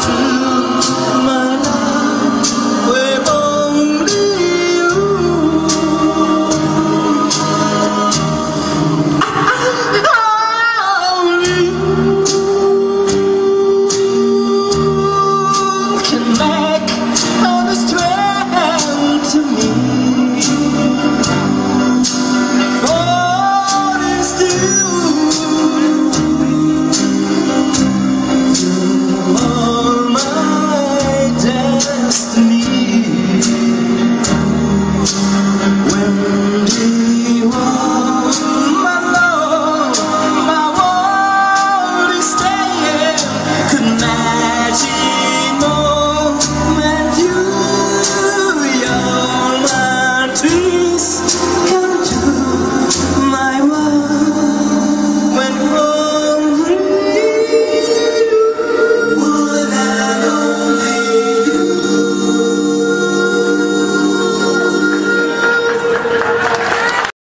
to